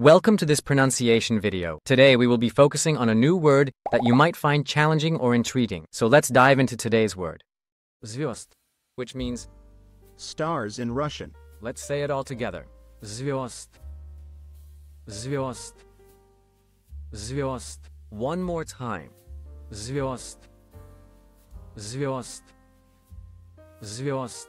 Welcome to this pronunciation video. Today we will be focusing on a new word that you might find challenging or intriguing. So let's dive into today's word. Zvezd, which means stars in Russian. Let's say it all together. Zvyost. Zvyost. Zvyost. One more time. zvyost zvyost zvyost